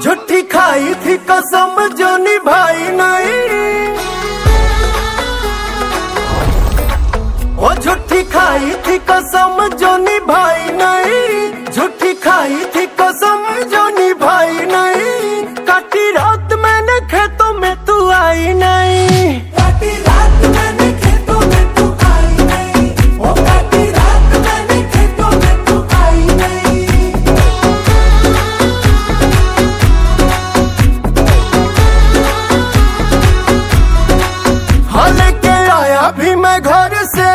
झूठी खाई थी कसम जो निभाई नहीं। घर से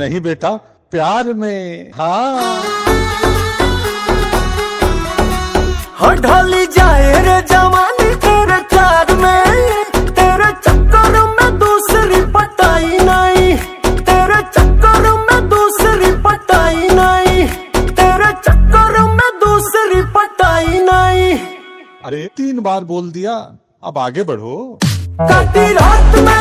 नहीं बेटा प्यार में हाँ। ढल जाए रे जवानी तेरे प्यार में तेरे चक्कर में दूसरी पटाई नहीं तेरे चक्कर में दूसरी पटाई नहीं तेरे चक्कर में दूसरी पटाई नहीं। अरे तीन बार बोल दिया अब आगे बढ़ो। रात में